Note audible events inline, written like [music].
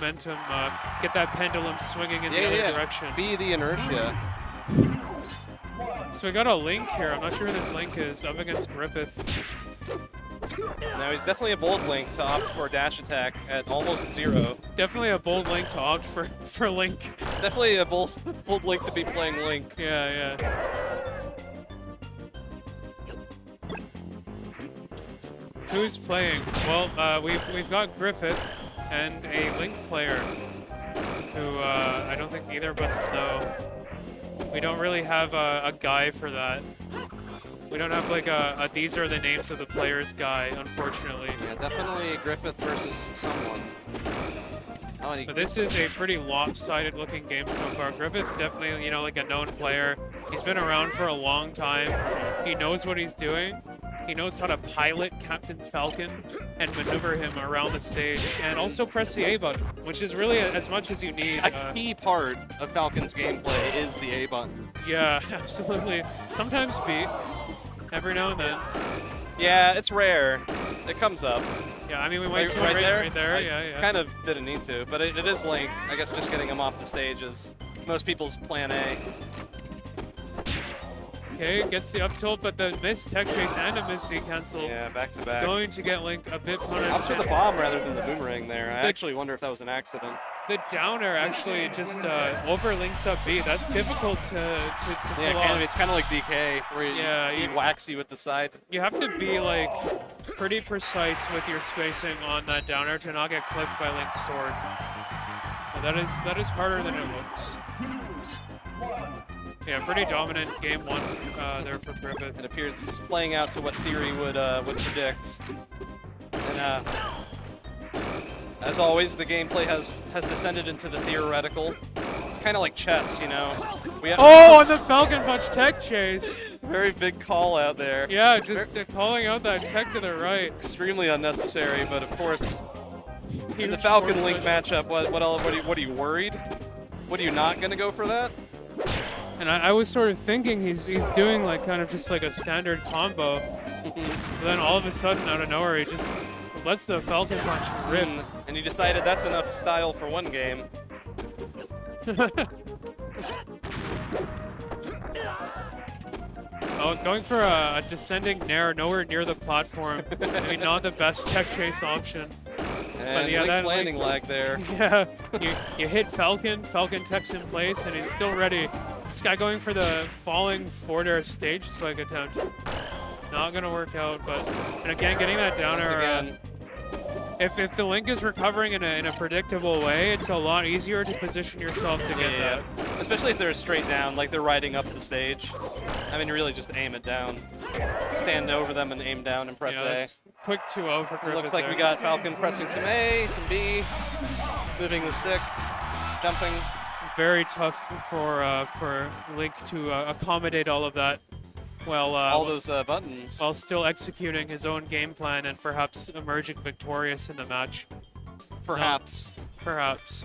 momentum, uh, get that pendulum swinging in the other yeah. direction. Be the inertia. So we got a Link here. I'm not sure who this Link is. Up against Griffith. Now he's definitely a bold link to opt for a dash attack at almost zero. Definitely a bold Link to opt for, [laughs] for Link. Definitely a bold, bold link to be playing Link. Yeah, yeah. Who's playing? Well, uh, we've we've got Griffith and a Link player who uh, I don't think either of us know. We don't really have a, a guy for that. We don't have like a, a these are the names of the players guy, unfortunately. Yeah, definitely Griffith versus someone. Oh, But this is a pretty lopsided looking game so far. Griffith definitely, you know, like a known player. He's been around for a long time. He knows what he's doing. He knows how to pilot Captain Falcon and maneuver him around the stage and also press the A button, which is really as much as you need. a Uh, key part of Falcon's gameplay is the A button. yeah, [laughs] absolutely. Sometimes B, every now and then. Yeah, it's rare. It comes up. Yeah, I mean, we might Right, see right right, there? right there. I yeah, yeah. Kind of didn't need to, but it, it is Link. I guess just getting him off the stage is most people's plan A. Okay, gets the up tilt, but the missed tech chase and a missed Z cancel. Yeah, back to back. Going to get Link a bit punished. Opts for the bomb rather than the boomerang there. I The- actually wonder if that was an accident. The down air actually just uh, overlinks up B. That's difficult to, to, to Yeah, pull kind of, it's kind of like DK, where he- Yeah, you- you with the side. You have to be like pretty precise with your spacing on that down air to not get clipped by Link's sword. That is that is harder than it looks. Yeah, pretty dominant game one uh, there for Griffith. It appears this is playing out to what theory would uh, would predict. And uh, as always, the gameplay has has descended into the theoretical. It's kind of like chess, you know. We have Oh, and the Falcon Punch tech chase. very big call out there. Yeah, just calling out that tech to the right. Extremely unnecessary, but of course, in the Falcon Link switch. matchup, what what, what, are you, what are you worried? What are you not gonna go for that? And I, I was sort of thinking he's he's doing like kind of just like a standard combo. But then all of a sudden, out of nowhere, he just lets the Falcon Punch rip. Mm, And he decided that's enough style for one game. [laughs] Oh, going for a, a descending nair, nowhere near the platform. I mean, not the best tech chase option. And yeah, Link that- landing lag there. [laughs] Yeah, you, you hit Falcon, Falcon techs in place, and he's still ready. This guy going for the falling forward air stage spike attempt. Not gonna work out, but and again, getting that down Once air. again, uh, if, if the link is recovering in a, in a predictable way, it's a lot easier to position yourself to get yeah, that. especially if they're straight down, like they're riding up the stage. I mean, you really just aim it down. Stand over them and aim down and press Yeah, A. quick 2-0 for It looks like we got Falcon pressing some A, some B, moving the stick, jumping. very tough for uh, for Link to uh, accommodate all of that while uh, all those uh, buttons. while still executing his own game plan and perhaps emerging victorious in the match. Perhaps. Perhaps.